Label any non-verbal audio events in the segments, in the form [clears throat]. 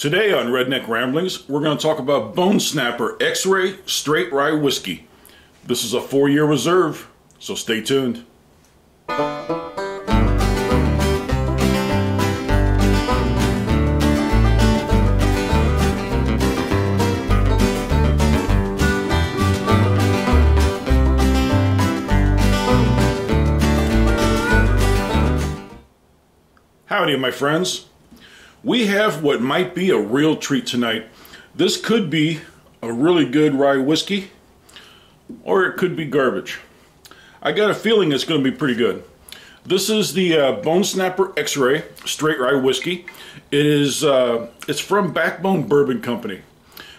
Today on Redneck Ramblings, we're going to talk about Bone Snapper X-Ray Straight Rye Whiskey. This is a four-year reserve, so stay tuned. Howdy, my friends. We have what might be a real treat tonight. This could be a really good rye whiskey, or it could be garbage. I got a feeling it's going to be pretty good. This is the uh, Bone Snapper X-Ray Straight Rye Whiskey. It is uh, it's from Backbone Bourbon Company,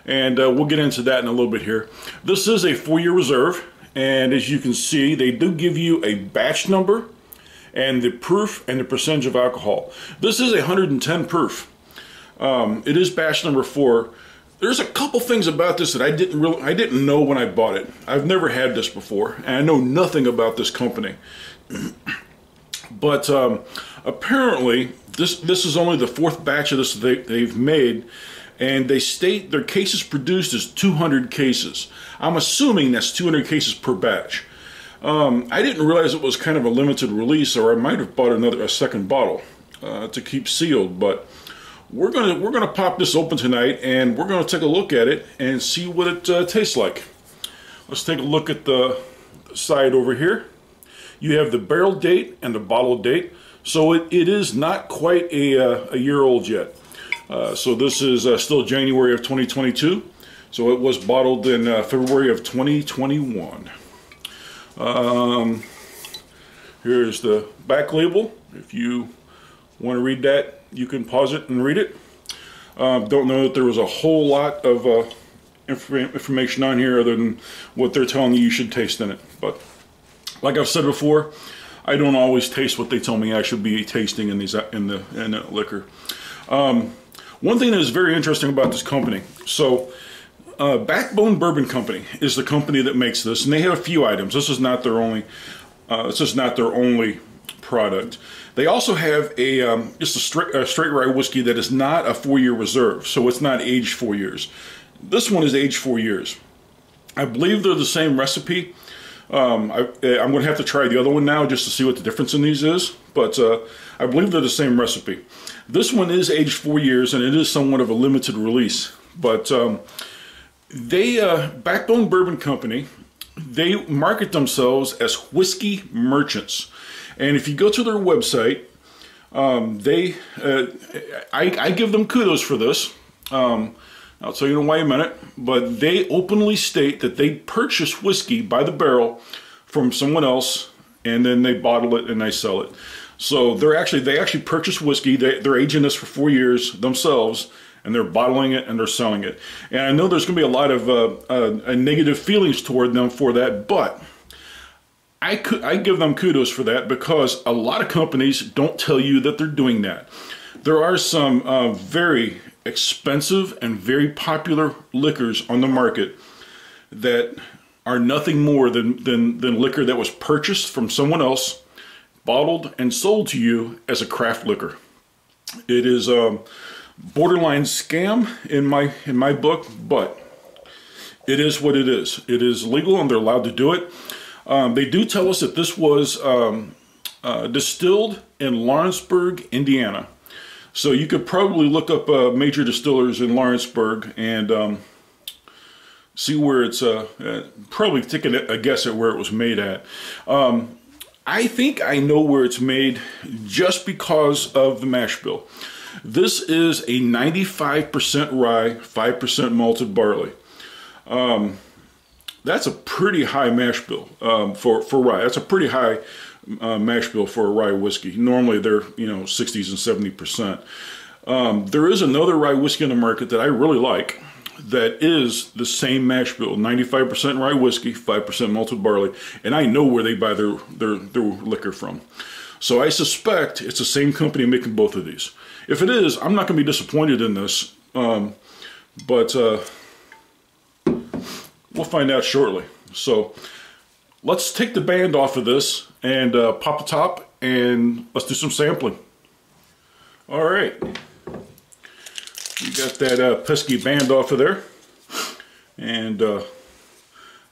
and uh, we'll get into that in a little bit here. This is a four-year reserve, and as you can see, they do give you a batch number and the proof and the percentage of alcohol. This is a 110 proof. Um, it is batch number four. There's a couple things about this that I didn't really, I didn't know when I bought it. I've never had this before, and I know nothing about this company. [clears throat] but um, apparently, this this is only the fourth batch of this they, they've made, and they state their cases produced is 200 cases. I'm assuming that's 200 cases per batch. Um, I didn't realize it was kind of a limited release, or I might have bought another a second bottle uh, to keep sealed. But we're gonna we're gonna pop this open tonight, and we're gonna take a look at it and see what it uh, tastes like. Let's take a look at the side over here. You have the barrel date and the bottle date, so it, it is not quite a, uh, a year old yet. Uh, so this is uh, still January of 2022. So it was bottled in uh, February of 2021. Um, here's the back label. If you want to read that, you can pause it and read it. Um, don't know that there was a whole lot of uh, inf information on here other than what they're telling you you should taste in it. But like I've said before, I don't always taste what they tell me I should be tasting in these in the in the liquor. Um, one thing that is very interesting about this company, so uh, Backbone Bourbon Company is the company that makes this, and they have a few items. This is not their only. Uh, this is not their only product. They also have a um, just a straight, a straight rye whiskey that is not a four-year reserve, so it's not aged four years. This one is aged four years. I believe they're the same recipe. Um, I, am going to have to try the other one now just to see what the difference in these is, but uh, I believe they're the same recipe. This one is aged four years, and it is somewhat of a limited release, but um, they, uh, Backbone Bourbon Company, they market themselves as whiskey merchants. And if you go to their website, um, they, uh, I, I, give them kudos for this. Um, I'll tell you in a minute, but they openly state that they purchase whiskey by the barrel from someone else, and then they bottle it and they sell it. So they're actually they actually purchase whiskey. They, they're aging this for four years themselves, and they're bottling it and they're selling it. And I know there's going to be a lot of uh, uh, negative feelings toward them for that, but I could I give them kudos for that because a lot of companies don't tell you that they're doing that. There are some uh, very expensive and very popular liquors on the market that are nothing more than, than, than liquor that was purchased from someone else, bottled and sold to you as a craft liquor. It is um, borderline scam in my in my book, but it is what it is. It is legal and they're allowed to do it. Um, they do tell us that this was um, uh, distilled in Lawrenceburg, Indiana. So you could probably look up uh, major distillers in Lawrenceburg and um, see where it's, uh, uh, probably take a, a, guess at where it was made at. Um, I think I know where it's made just because of the mash bill. This is a 95% rye, 5% malted barley. Um, that's a pretty high mash bill um, for, for rye. That's a pretty high uh, mash bill for a rye whiskey. Normally they're, you know, 60s and 70%. Um, there is another rye whiskey in the market that I really like that is the same mash bill 95% rye whiskey 5% malted barley and i know where they buy their, their, their liquor from so i suspect it's the same company making both of these if it is, I'm not going to be disappointed in this, um, but uh, we'll find out shortly. So let's take the band off of this and uh, pop the top and let's do some sampling. All right. you got that uh, pesky band off of there. And uh,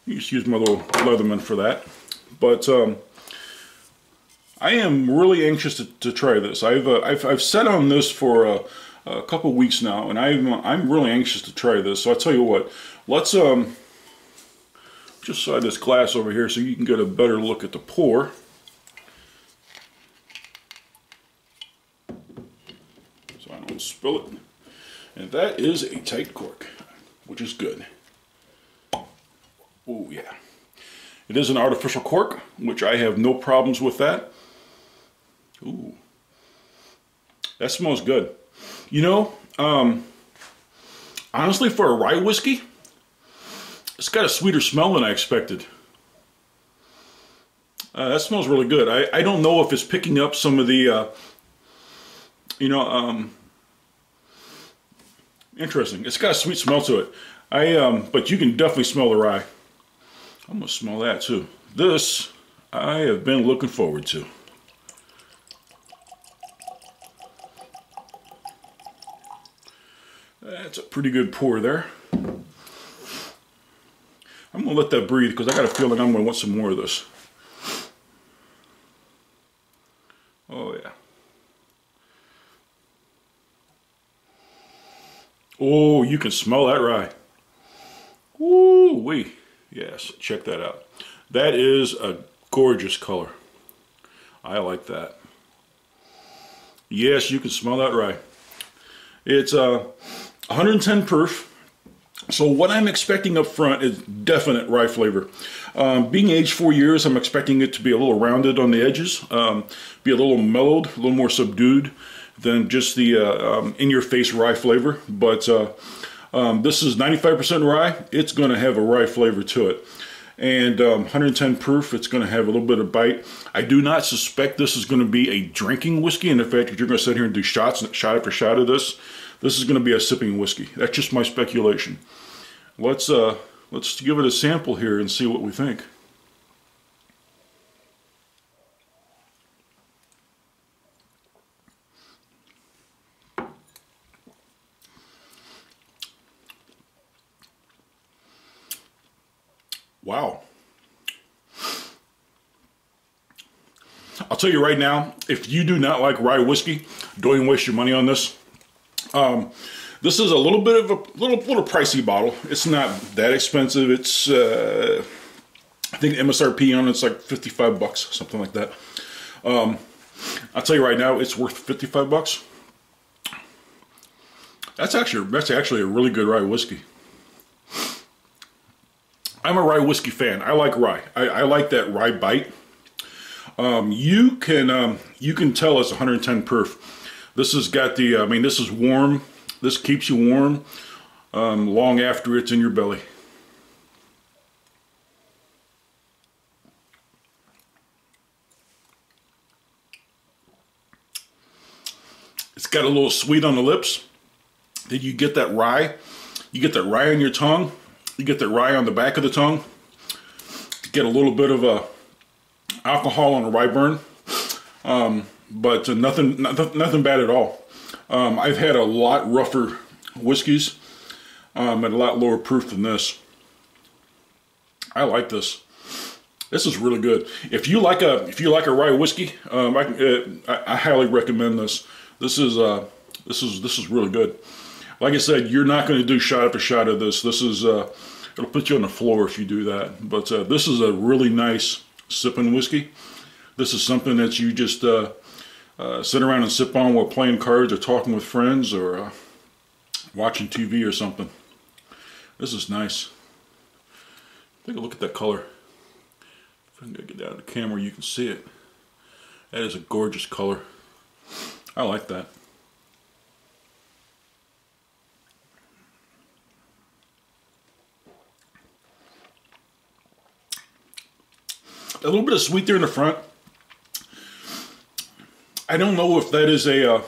you just use my little Leatherman for that. But um, I am really anxious to, to try this. I've, uh, I've, I've set on this for uh, a couple weeks now, and I'm I'm really anxious to try this. So I tell you what, let's um just slide this glass over here so you can get a better look at the pour. So I don't spill it. And that is a tight cork, which is good. Oh yeah. It is an artificial cork, which I have no problems with that. That smells good. You know, um, honestly, for a rye whiskey, it's got a sweeter smell than I expected. Uh, that smells really good. I, I don't know if it's picking up some of the, uh, you know, um, interesting. It's got a sweet smell to it. I, um, but you can definitely smell the rye. I'm gonna smell that too. This I have been looking forward to. That's a pretty good pour there. I'm gonna let that breathe because I got a feeling I'm gonna want some more of this. Oh yeah. Oh, you can smell that rye. Woo wee. Yes, check that out. That is a gorgeous color. I like that. Yes, you can smell that rye. It's uh, 110 proof. So what I'm expecting up front is definite rye flavor. Um, being aged four years, I'm expecting it to be a little rounded on the edges, um, be a little mellowed, a little more subdued than just the uh, um, in-your-face rye flavor. But uh, um, this is 95% rye. It's going to have a rye flavor to it. And um, 110 proof, it's going to have a little bit of bite. I do not suspect this is going to be a drinking whiskey. And in fact, if you're going to sit here and do shots, shot after shot of this, this is going to be a sipping whiskey. That's just my speculation. Let's uh, let's give it a sample here and see what we think. Wow. I'll tell you right now, if you do not like rye whiskey, don't even waste your money on this. Um, this is a little bit of a little little pricey bottle. It's not that expensive. It's uh, I think MSRP on it's like 55 bucks, something like that. Um, I'll tell you right now, it's worth 55 bucks. That's actually that's actually a really good rye whiskey. I'm a rye whiskey fan. I like rye. I, I like that rye bite. Um, you can um, you can tell it's 110 proof. This has got the. I mean, this is warm. This keeps you warm um, long after it's in your belly. It's got a little sweet on the lips. Then you get that rye. You get that rye on your tongue. You get that rye on the back of the tongue. You get a little bit of a alcohol on the rye burn, um, but uh, nothing, nothing, nothing bad at all. Um, I've had a lot rougher whiskeys um, at a lot lower proof than this. I like this. This is really good. If you like a if you like a rye whiskey, um, I, uh, I, I, highly recommend this. This is uh, this is this is really good. Like I said, you're not going to do shot after shot of this. This is uh, it'll put you on the floor if you do that. But uh, this is a really nice sipping whiskey. This is something that you just uh, uh, sit around and sip on while playing cards or talking with friends or uh, watching TV or something. This is nice. Take a look at that color. If I can get out of the camera, you can see it. That is a gorgeous color. I like that. a little bit of sweet there in the front. I don't know if that is a. Uh,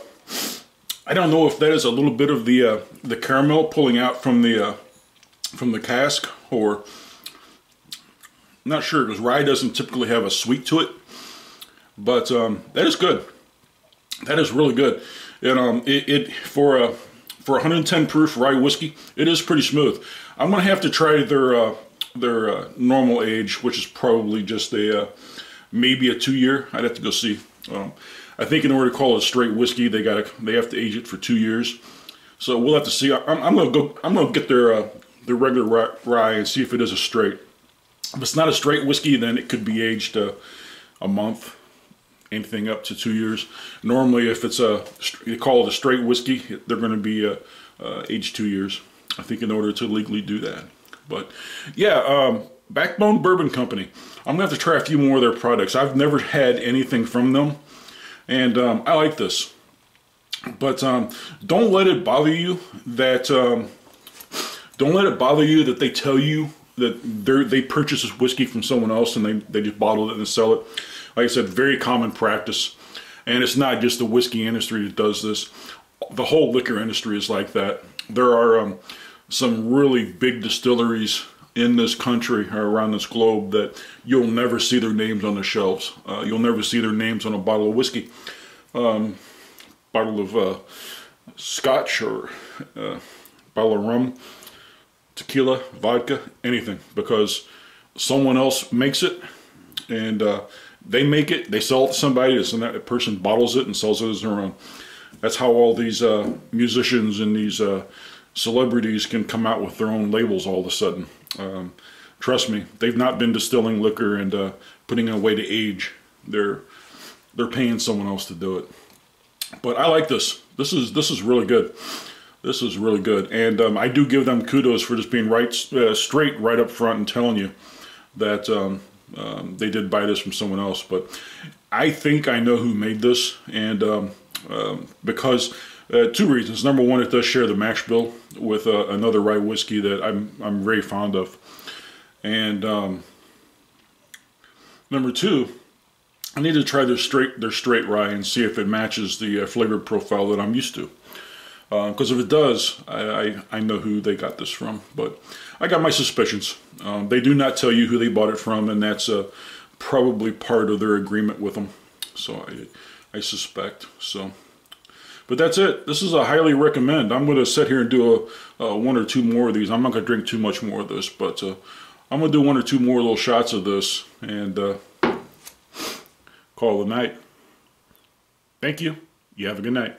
I don't know if that is a little bit of the uh, the caramel pulling out from the uh, from the cask, or I'm not sure because rye doesn't typically have a sweet to it. But um, that is good. That is really good. And um, it, it for a for 110 proof rye whiskey, it is pretty smooth. I'm gonna have to try their uh, their uh, normal age, which is probably just a uh, maybe a two year. I'd have to go see. Um, I think in order to call it a straight whiskey, they got they have to age it for two years. So we'll have to see. I'm, I'm gonna go. I'm gonna get their uh, their regular rye and see if it is a straight. If it's not a straight whiskey, then it could be aged uh, a month, anything up to two years. Normally, if it's a you call it a straight whiskey, they're going to be uh, uh, aged two years. I think in order to legally do that. But yeah, um, Backbone Bourbon Company. I'm gonna have to try a few more of their products. I've never had anything from them, and um, I like this. But um, don't let it bother you that um, don't let it bother you that they tell you that they they purchase this whiskey from someone else and they, they just bottle it and sell it. Like I said, very common practice. And it's not just the whiskey industry that does this. The whole liquor industry is like that. There are um, some really big distilleries in this country or around this globe that you'll never see their names on the shelves. Uh, you'll never see their names on a bottle of whiskey, um, bottle of uh, scotch or uh, bottle of rum, tequila, vodka, anything, because someone else makes it and uh, they make it, they sell it to somebody, and that person bottles it and sells it as their own. That's how all these uh, musicians and these uh, celebrities can come out with their own labels all of a sudden. Um, trust me, they've not been distilling liquor and uh, putting it away to age. They're they're paying someone else to do it. But I like this. This is this is really good. This is really good, and um, I do give them kudos for just being right uh, straight right up front and telling you that um, um, they did buy this from someone else. But I think I know who made this, and um, um, because uh, two reasons. Number one, it does share the mash bill with uh, another rye whiskey that I'm I'm very fond of, and um, number two, I need to try their straight their straight rye and see if it matches the uh, flavor profile that I'm used to. Because uh, if it does, I, I, I know who they got this from, but I got my suspicions. Um, they do not tell you who they bought it from, and that's uh, probably part of their agreement with them. So I I suspect so. But that's it. This is a highly recommend. I'm going to sit here and do a, a, one or two more of these. I'm not going to drink too much more of this, but uh, I'm going to do one or two more little shots of this and uh, call it a night. Thank you. You have a good night.